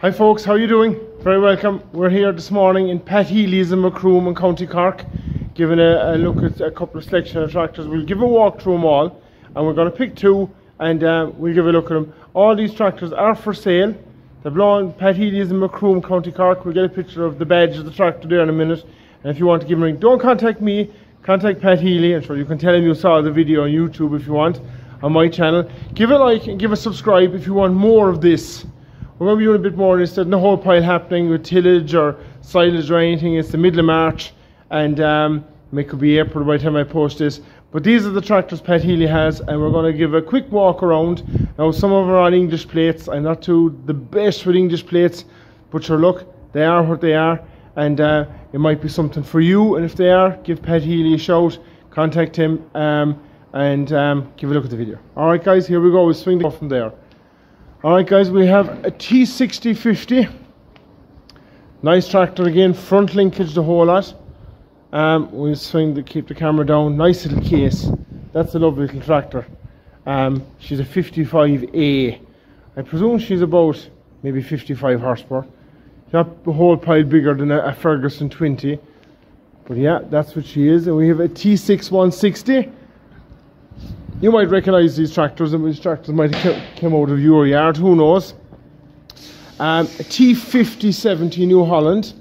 Hi folks, how are you doing? Very welcome. We're here this morning in Pat Healy's in Macroom in County Cork, giving a, a look at a couple of selection of tractors. We'll give a walk through them all, and we're going to pick two, and uh, we'll give a look at them. All these tractors are for sale. They're belong Pat Healy's in Macroom, County Cork. We'll get a picture of the badge of the tractor there in a minute. And if you want to give him a ring, don't contact me, contact Pat Healy. I'm sure you can tell him you saw the video on YouTube if you want, on my channel. Give a like and give a subscribe if you want more of this. We're going to be doing a bit more instead of the whole pile happening with tillage or silage or anything. It's the middle of March and um, it could be April by the time I post this. But these are the tractors Pat Healy has and we're going to give a quick walk around. Now some of them are on English plates. I'm not too the best with English plates, but sure look, they are what they are and uh, it might be something for you. And if they are, give Pat Healy a shout, contact him um, and um, give a look at the video. Alright guys, here we go. We'll swing the from there. Alright guys, we have a T6050. Nice tractor again, front linkage the whole lot. Um, we'll swing to keep the camera down. Nice little case. That's a lovely little tractor. Um, she's a 55A. I presume she's about maybe 55 horsepower. Not a whole pile bigger than a, a Ferguson 20. But yeah, that's what she is. And we have a T6 160 you might recognise these tractors and these tractors might have come out of your yard, who knows. Um, a T5070 New Holland.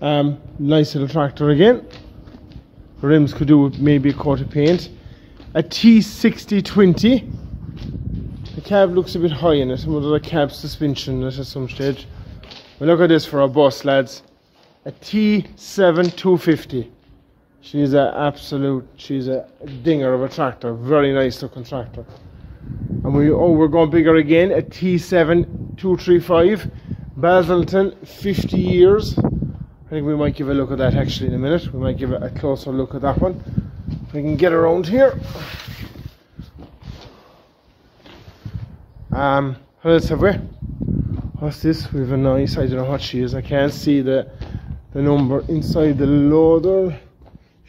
Um, nice little tractor again. Rims could do with maybe a coat of paint. A T6020. The cab looks a bit high in it. Of cab suspension at some stage. But look at this for a bus, lads. A T7250. She's an absolute, she's a dinger of a tractor. Very nice looking tractor. And we, oh, we're going bigger again. A T7235 Basildon, 50 years. I think we might give a look at that actually in a minute. We might give a closer look at that one. We can get around here. Um, what else have we? What's this? We have a nice, I don't know what she is. I can't see the, the number inside the loader.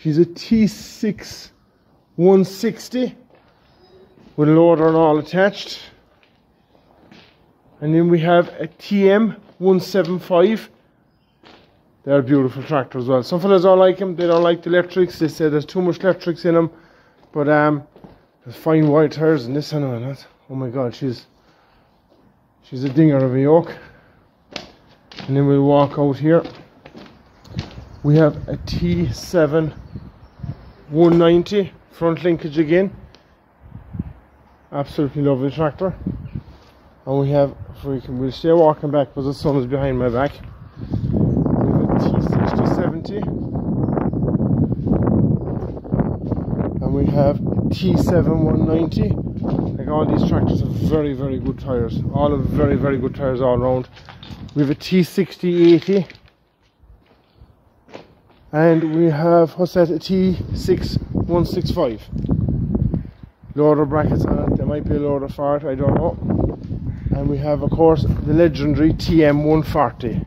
She's a T6 160 with a loader and all attached. And then we have a TM 175. They're beautiful tractors as well. Some fellas don't like them. They don't like the electrics. They say there's too much electrics in them. But um, there's fine white tires and this and that. Oh my God, she's she's a dinger of a yoke. And then we'll walk out here. We have a T7 190 front linkage again. Absolutely lovely tractor. And we have freaking we'll stay walking back because the sun is behind my back. We have a T6070 and we have T7 190 like all these tractors have very very good tires. All have very very good tires all around we have a T6080 and we have what's that a T6165 loader brackets on it there might be a loader for it I don't know. And we have of course the legendary TM140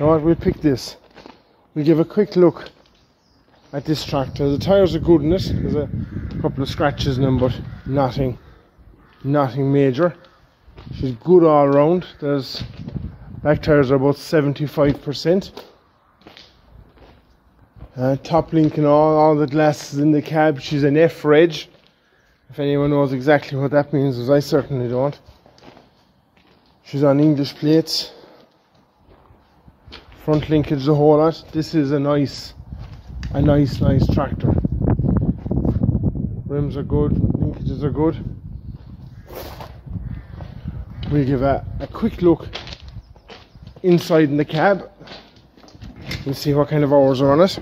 now what we'll pick this. We give a quick look at this tractor. The tires are good in it. There's a couple of scratches in them but nothing nothing major. She's good all around there's back tires are about 75 percent uh, top link and all, all the glasses in the cab. She's an F reg. If anyone knows exactly what that means, as I certainly don't. She's on English plates. Front linkage the whole lot. This is a nice, a nice, nice tractor. Rims are good, linkages are good. We'll give a, a quick look inside in the cab and see what kind of hours are on it.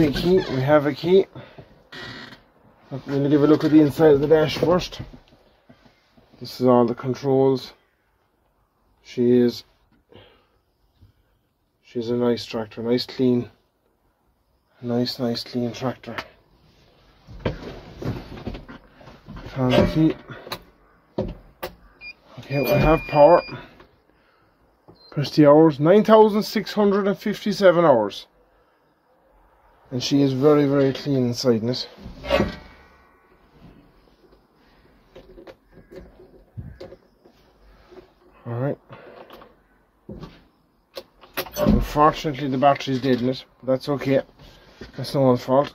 We key? We have a key. Going to give a look at the inside of the dash first. This is all the controls. She is she's a nice tractor, nice clean nice nice clean tractor. Found the key. Okay, we have power. Press the hours, 9,657 hours and she is very very clean inside it Alright. Unfortunately the battery's dead in it, but that's okay. That's no one's fault.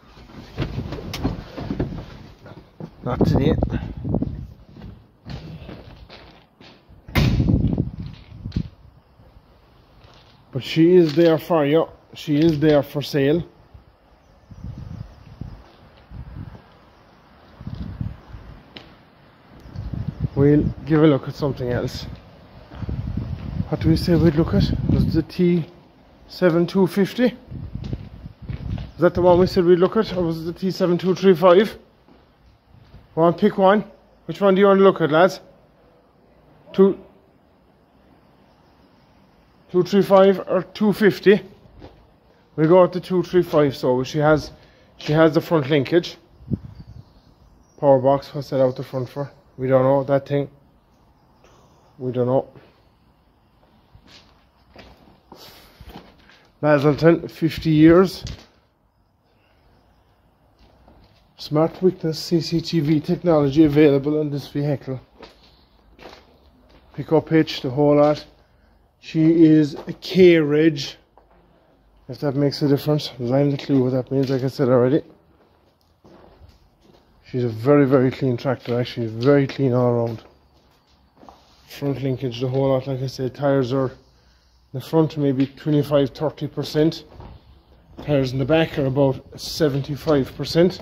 Not today. But she is there for you. She is there for sale. We'll give a look at something else. What do we say we'd look at? Was the T7250? Is that the one we said we'd look at? Or was it the T7235? Go on, pick one. Which one do you want to look at, lads? Two, 235 or 250 we go with the 235 so she has she has the front linkage power box what's that out the front for we don't know that thing. We don't know. Basildon 50 years. Smart witness CCTV technology available in this vehicle. Pick up hitch the whole lot. She is a carriage, if that makes a difference. I have the clue what that means, like I said already. She's a very, very clean tractor, eh? actually, very clean all around. Front linkage, the whole lot, like I said, tyres are the front maybe 25 30%. Tyres in the back are about 75%.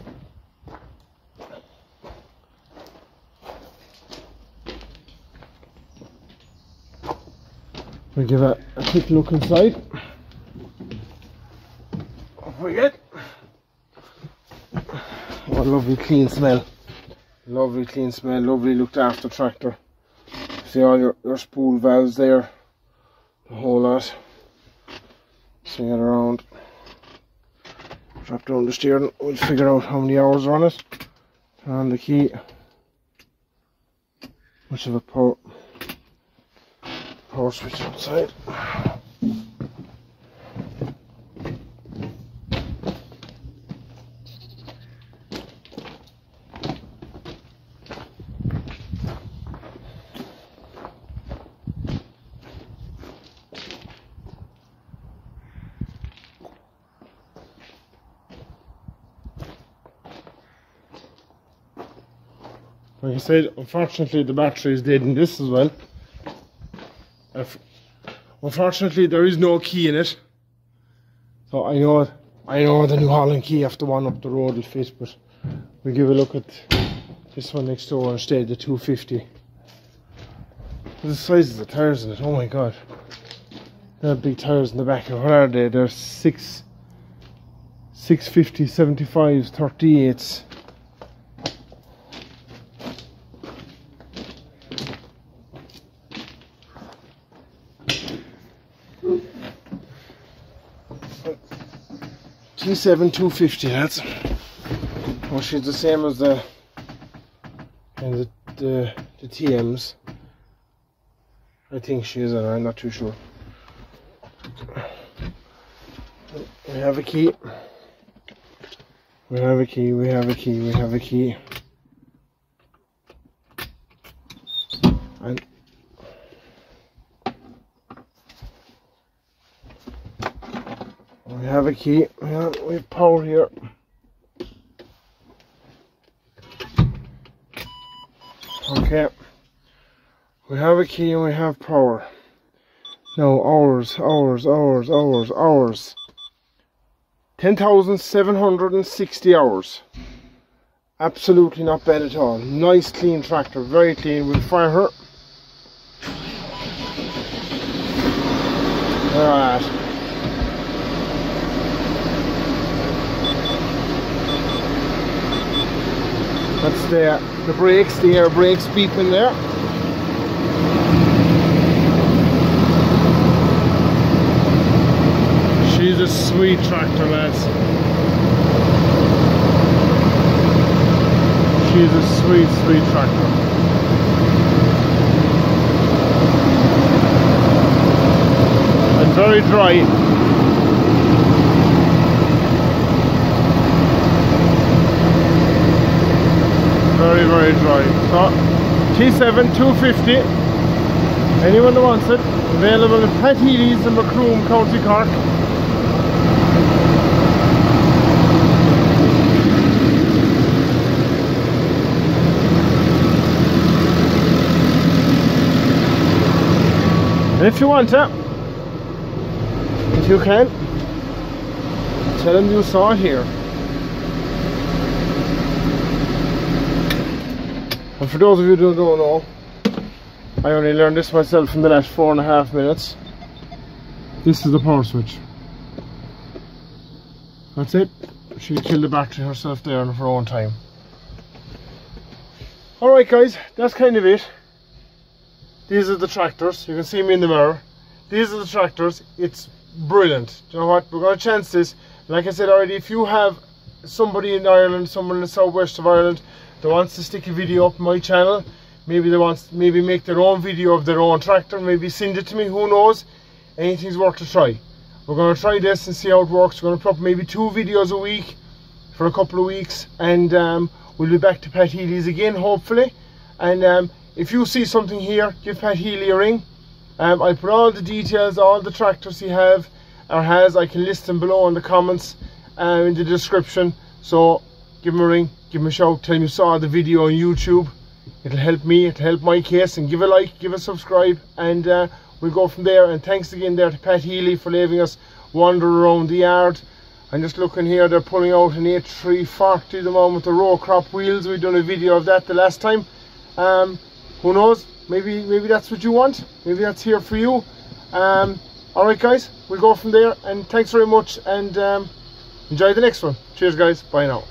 We'll give a, a quick look inside. We get. Lovely clean smell. Lovely clean smell, lovely looked after tractor. See all your, your spool valves there. The whole lot. Swing it around. Drop down the steering, we'll figure out how many hours are on it. Turn on the key. Much of a power power switch outside. Like I said, unfortunately the battery is dead in this as well. Unfortunately, there is no key in it. So I know, I know the New Holland key after one up the road will fit, but we give a look at this one next door instead, the 250. The size of the tires in it, oh my god. They're big tires in the back. What are they? They're six, 650, 75s, 38s. T7 250, that's well she's the same as the and the, the, the TMs. I think she is, I'm not too sure. We have a key. We have a key, we have a key, we have a key. We have a key. We have power here. Okay. We have a key and we have power. No, hours, hours, hours, hours, hours. 10,760 hours. Absolutely not bad at all. Nice clean tractor, very clean. We'll fire her. Alright. That's the, the brakes, the air brakes beeping there. She's a sweet tractor, lads. She's a sweet, sweet tractor. And very dry. So T7 250 Anyone that wants it, available at Pat Healy's in Macroom, County Cork. And if you want it, if you can, tell them you saw it here. And for those of you who don't know, I only learned this myself in the last four and a half minutes. This is the power switch. That's it. She killed the battery herself there in her own time. Alright guys, that's kind of it. These are the tractors. You can see me in the mirror. These are the tractors. It's brilliant. Do you know what? We're going to chance this. Like I said already, if you have somebody in Ireland, someone in the southwest of Ireland that wants to stick a video up my channel, maybe they want maybe make their own video of their own tractor, maybe send it to me, who knows? Anything's worth a try. We're going to try this and see how it works. We're going to put maybe two videos a week for a couple of weeks and um, we'll be back to Pat Healy's again, hopefully. And um, if you see something here, give Pat Healy a ring. Um, I put all the details, all the tractors he have or has, I can list them below in the comments uh, in the description. So give him a ring, give him a shout, tell him you saw the video on YouTube. It'll help me, it'll help my case and give a like, give a subscribe and uh, we'll go from there. And thanks again there to Pat Healy for leaving us wander around the yard. I'm just looking here, they're pulling out an 8340 at the moment, the row crop wheels. We've done a video of that the last time. Um, who knows maybe maybe that's what you want maybe that's here for you um, all right guys we'll go from there and thanks very much and um, enjoy the next one cheers guys bye now